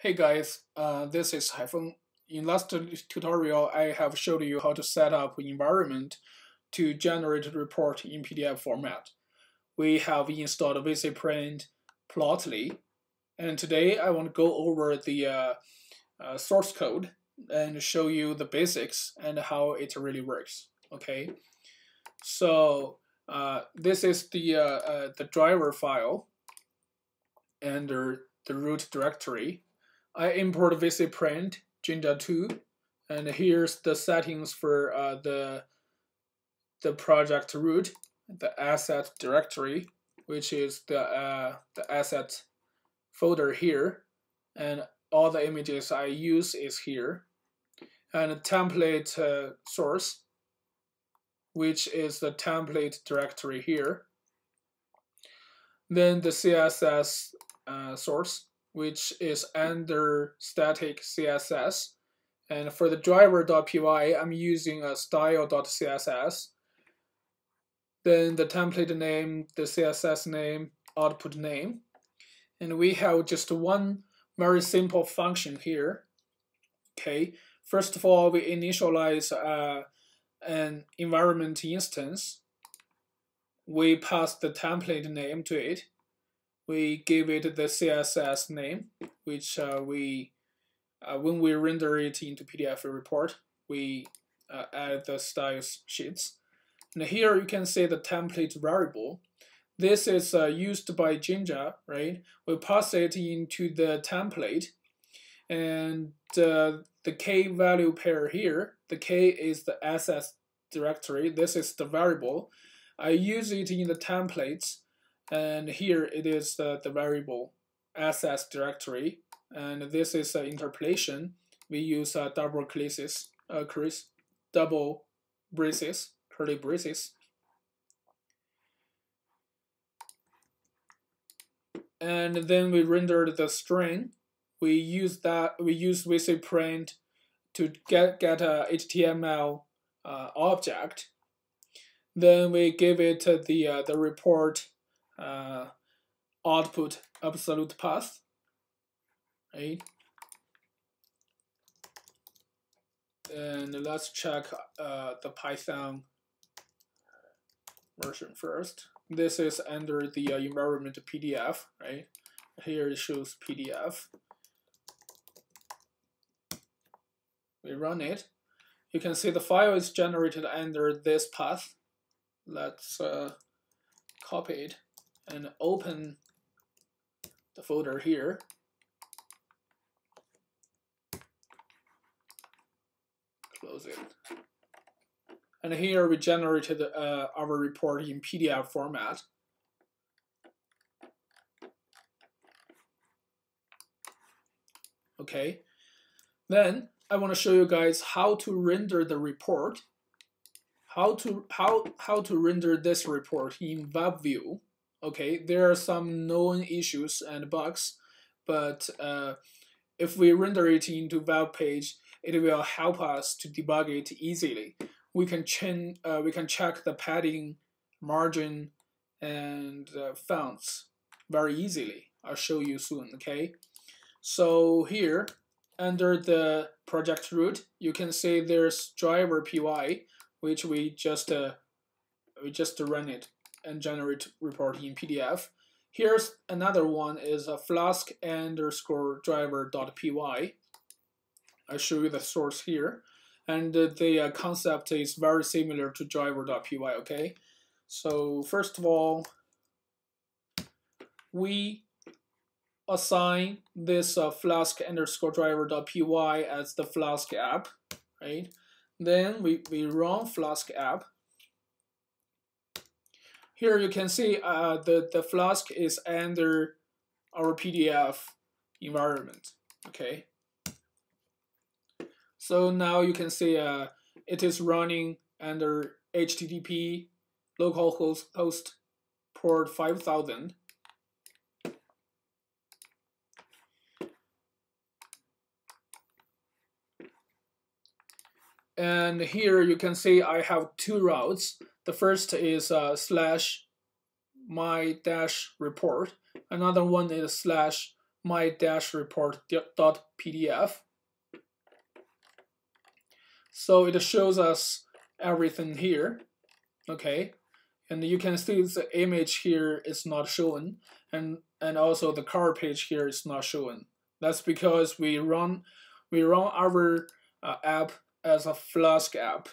Hey guys, uh, this is Haifeng. In last tutorial, I have showed you how to set up environment to generate report in PDF format. We have installed WeasyPrint Plotly, and today I want to go over the uh, uh, source code and show you the basics and how it really works. Okay, so uh, this is the uh, uh, the driver file under the root directory I import WeasyPrint Jinja 2 and here's the settings for uh, the the project root, the asset directory, which is the uh, the asset folder here, and all the images I use is here, and template uh, source, which is the template directory here. Then the CSS uh, source, which is under static CSS. And for the driver.py, I'm using a style.css. Then the template name, the CSS name, output name. And we have just one very simple function here. Okay, first of all, we initialize uh, an environment instance. We pass the template name to it we give it the CSS name, which uh, we, uh, when we render it into PDF report, we uh, add the style sheets. And here you can see the template variable. This is uh, used by Jinja, right? We pass it into the template, and uh, the k value pair here, the k is the assets directory. This is the variable. I use it in the templates and here it is the, the variable assets directory. And this is an interpolation. We use uh, double braces, uh, double braces, curly braces. And then we rendered the string. We use that. We use WeasyPrint to get get a HTML uh, object. Then we give it the uh, the report uh, output absolute path, right? And let's check uh, the Python version first. This is under the uh, environment PDF, right? Here it shows PDF. We run it. You can see the file is generated under this path. Let's uh, copy it and open the folder here. Close it. And here we generated uh, our report in PDF format. Okay, then I want to show you guys how to render the report, how to how how to render this report in WebView. Okay, there are some known issues and bugs, but uh, if we render it into web page, it will help us to debug it easily. We can change, uh, we can check the padding, margin, and uh, fonts very easily. I'll show you soon. Okay, so here under the project root, you can see there's driver py, which we just uh, we just run it and generate report in PDF. Here's another one is a flask underscore driver dot py. I show you the source here. And the uh, concept is very similar to driver.py, okay? So first of all, we assign this uh, flask underscore driver.py as the flask app, right? Then we, we run flask app here you can see uh, the, the Flask is under our PDF environment, okay? So now you can see uh, it is running under HTTP localhost host port 5000. And here you can see I have two routes. The first is uh, slash my dash report. Another one is slash my dash report dot PDF. So it shows us everything here, okay? And you can see the image here is not shown, and and also the car page here is not shown. That's because we run we run our uh, app as a Flask app,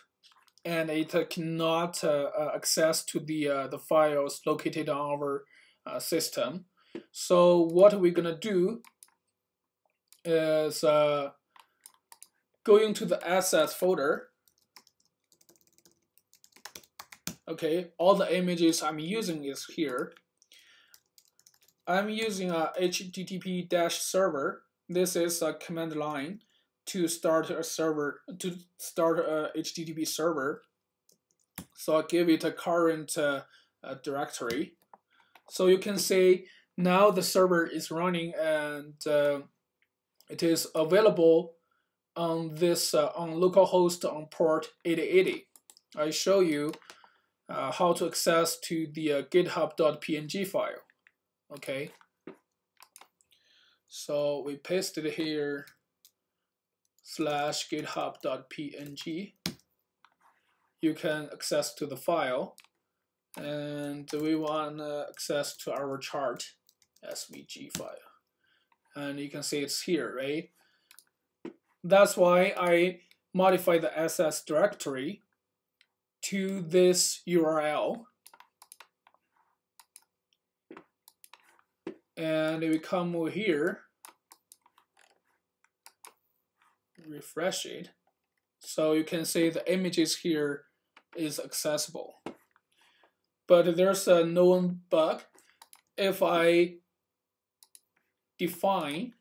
and it uh, cannot uh, uh access to the uh, the files located on our uh, system. So what we're gonna do is going to the assets folder. Okay, all the images I'm using is here. I'm using a HTTP dash server. This is a command line to start a server to start a HTTP server. So I give it a current uh, uh, directory. So you can see now the server is running and uh, it is available on this uh, on localhost on port 8080. I show you uh, how to access to the uh, github.png file. Okay. So we paste it here slash github.png. You can access to the file and we want uh, access to our chart SVG file. And you can see it's here, right? That's why I modify the SS directory to this URL. And we come over here, refresh it. So you can see the images here is accessible. But there's a known bug. If I define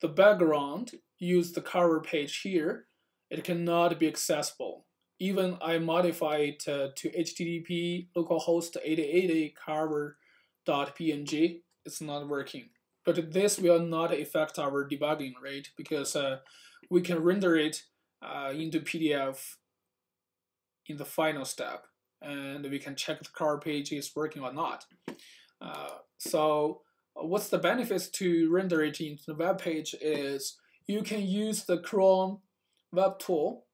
the background, use the cover page here, it cannot be accessible. Even I modify it to, to HTTP localhost 8080 cover.png, it's not working. But this will not affect our debugging rate because uh, we can render it uh, into PDF in the final step and we can check the car page is working or not. Uh, so what's the benefits to render it into the web page is you can use the Chrome web tool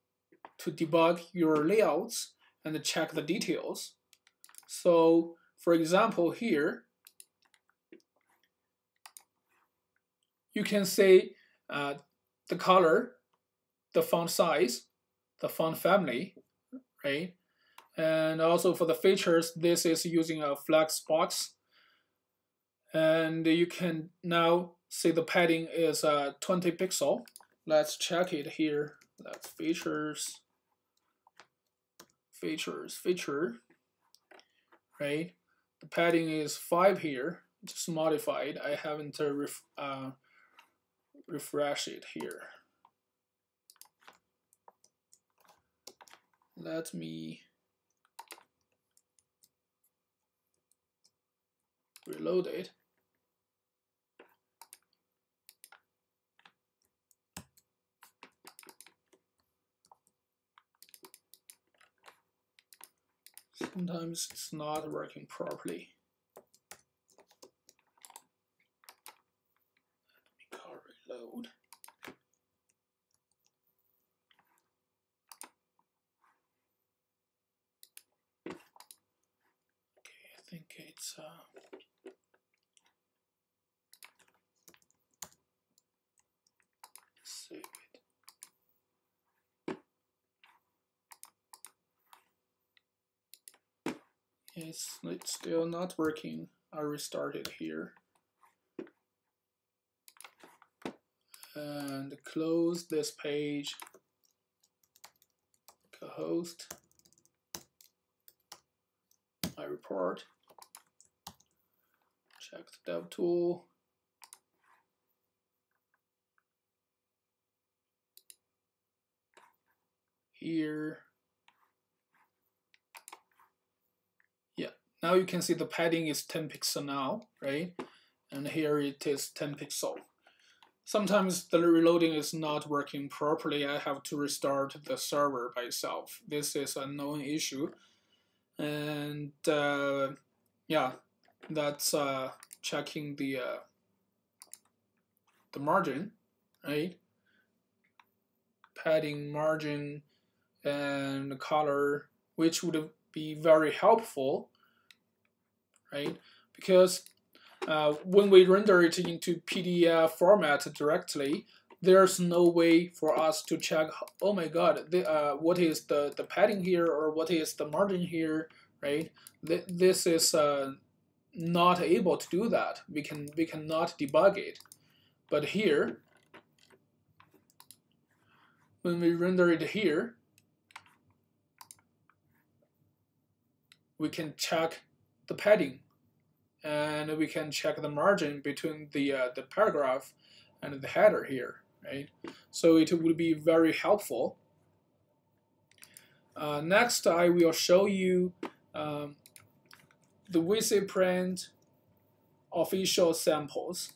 to debug your layouts and check the details. So for example here, you can see uh, the color, the font size, the font family, right? And also for the features, this is using a flex box. and you can now see the padding is uh, 20 pixel. Let's check it here. That's features, features, feature, right? The padding is 5 here, just modified. I haven't uh, uh, refresh it here. Let me reload it. sometimes it's not working properly. Let me call reload. Okay, I think it's uh, save It's, still not working. I restarted here. And close this page. Co-host. My report. Check the dev tool. Here. Now you can see the padding is 10 pixel now, right? And here it is 10 pixel. Sometimes the reloading is not working properly. I have to restart the server by itself. This is a known issue. And uh, yeah, that's uh, checking the uh, the margin, right? Padding margin and color, which would be very helpful, right? Because uh, when we render it into PDF format directly, there's no way for us to check, oh my god, the, uh, what is the, the padding here or what is the margin here, right? Th this is uh, not able to do that. We can we cannot debug it. But here, when we render it here, we can check the padding. And we can check the margin between the uh, the paragraph and the header here right? So it will be very helpful. Uh, next I will show you um, the WeasyPrint official samples.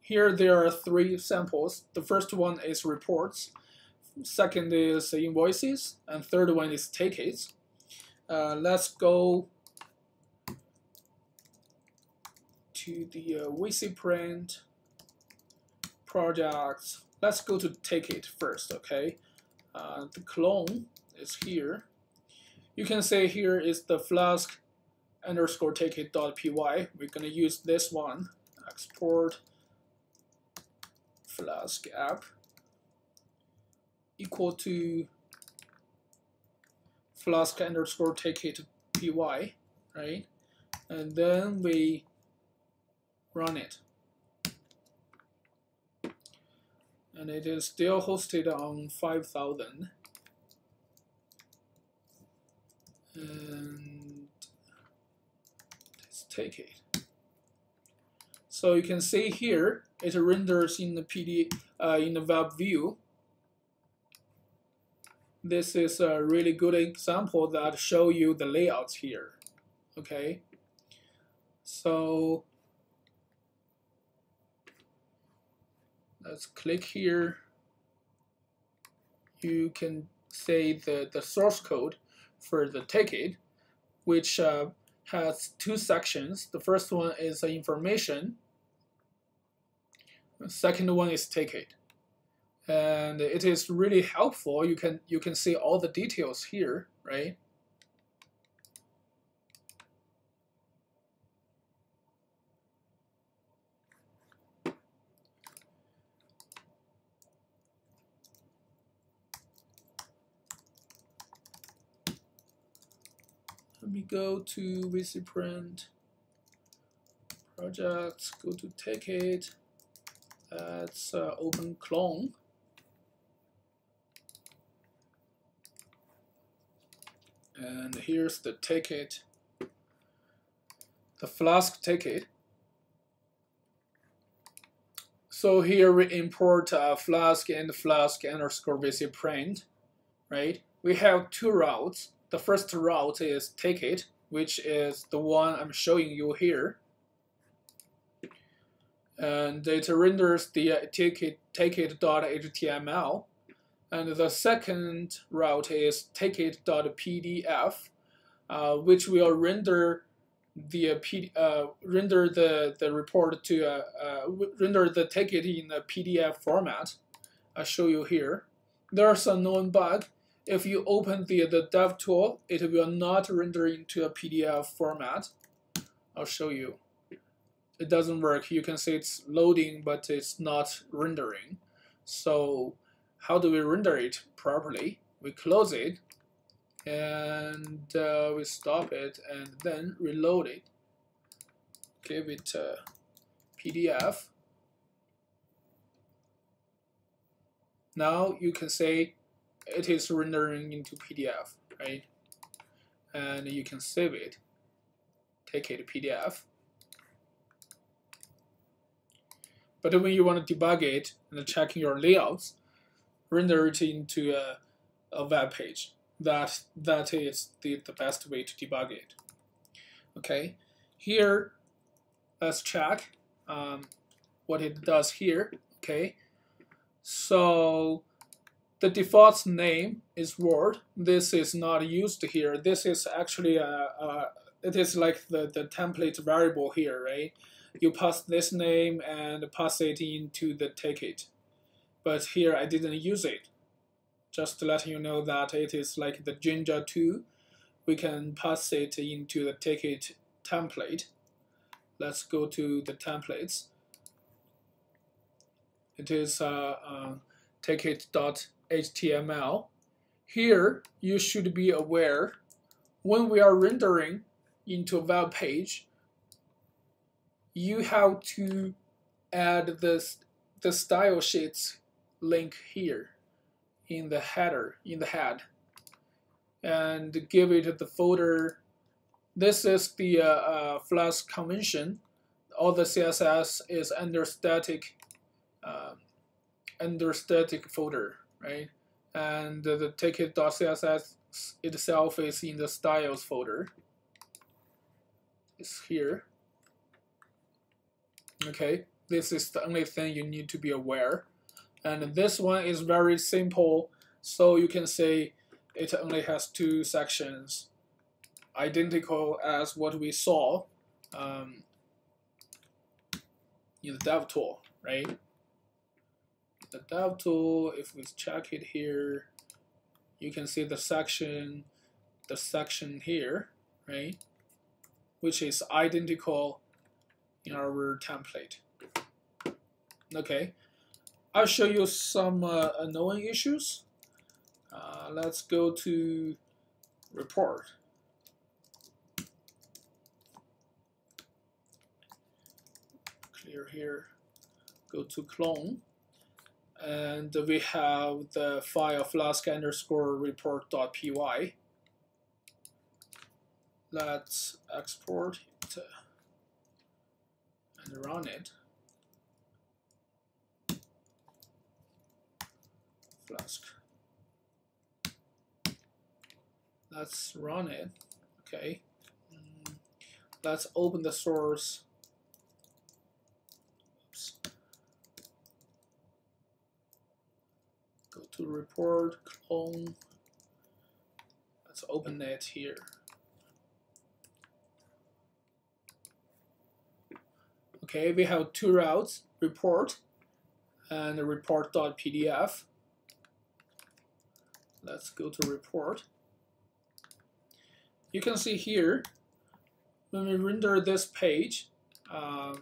Here there are three samples. The first one is reports second is invoices and third one is tickets. Uh, let's go to the uh, WeasyPrint projects. Let's go to ticket first, okay? Uh, the clone is here. You can say here is the flask underscore ticket.py. We're gonna use this one. Export flask app equal to flask underscore ticket py, right? And then we run it. And it is still hosted on 5000. And let's take it. So you can see here, it renders in the PD uh, in the web view. This is a really good example that show you the layouts here. Okay, so let's click here. You can say the, the source code for the ticket, which uh, has two sections. The first one is information. The second one is ticket. And it is really helpful. You can you can see all the details here, right? Go to WeasyPrint projects, go to ticket, that's uh, open clone. And here's the ticket, the Flask ticket. So here we import uh, Flask and Flask underscore WeasyPrint, right? We have two routes the first route is ticket, which is the one I'm showing you here. And it renders the ticket ticket.html. And the second route is ticket.pdf, uh, which will render the uh, uh, render the the report to uh, uh render the ticket in a PDF format. I'll show you here. There's a known bug if you open the, the dev tool, it will not render into a PDF format. I'll show you. It doesn't work. You can see it's loading, but it's not rendering. So how do we render it properly? We close it, and uh, we stop it, and then reload it. Give it a PDF. Now you can say it is rendering into PDF, right? And you can save it, take it PDF. But when you want to debug it and check your layouts, render it into a, a web page. That that is the, the best way to debug it. Okay, here let's check um, what it does here. Okay, so the default name is word. This is not used here. This is actually a, a it is like the, the template variable here, right? you pass this name and pass it into the ticket. But here I didn't use it. Just to let you know that it is like the Jinja 2. We can pass it into the ticket template. Let's go to the templates. It is uh, uh, ticket.html. Here, you should be aware when we are rendering into a web page, you have to add this the style sheets link here in the header in the head and give it the folder. This is the uh, uh, Flask convention. All the CSS is under static uh, under static folder right and the ticket.css itself is in the styles folder It's here. Okay, this is the only thing you need to be aware. And this one is very simple, so you can say it only has two sections, identical as what we saw um, in the dev tool, right? The dev tool, if we check it here, you can see the section, the section here, right? which is identical in our template. Okay, I'll show you some uh, annoying issues. Uh, let's go to report. Clear here. Go to clone. And we have the file flask underscore report.py let's export it and run it. Flask. Let's run it. Okay. Mm, let's open the source. Go to report, clone. Let's open it here. Okay, we have two routes, report and report.pdf. Let's go to report. You can see here, when we render this page, uh,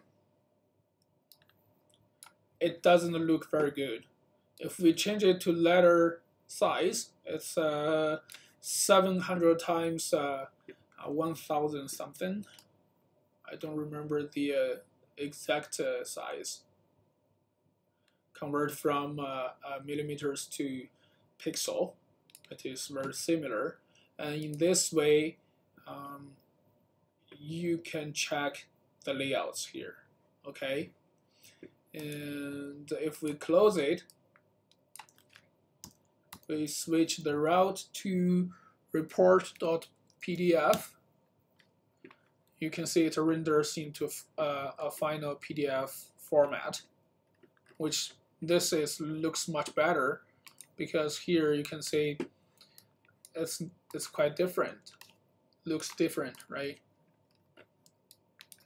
it doesn't look very good. If we change it to letter size, it's uh, 700 times uh, 1000 something. I don't remember the uh, exact uh, size. Convert from uh, uh, millimeters to pixel. It is very similar. And in this way, um, you can check the layouts here. Okay. And if we close it, we switch the route to report.pdf you can see it renders into uh, a final PDF format, which this is looks much better because here you can see it's it's quite different, looks different, right?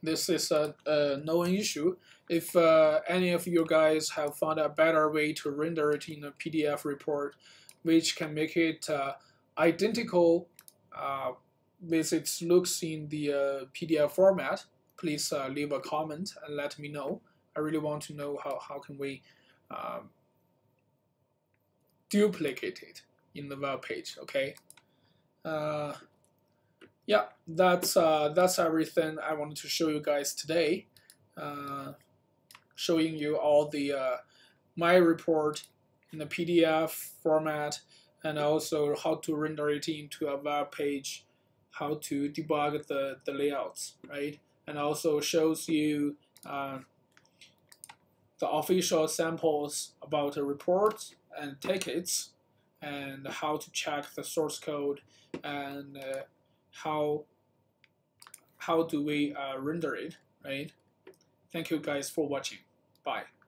This is a, a known issue. If uh, any of you guys have found a better way to render it in a PDF report, which can make it uh, identical uh, with its looks in the uh, PDF format, please leave a comment and let me know. I really want to know how, how can we um, duplicate it in the web page, okay? Uh, yeah, that's, uh, that's everything I wanted to show you guys today. Uh, showing you all the my report in the PDF format and also how to render it into a web page how to debug the, the layouts, right? And also shows you uh, the official samples about the reports and tickets and how to check the source code and uh, how how do we uh, render it, right? Thank you guys for watching. Bye.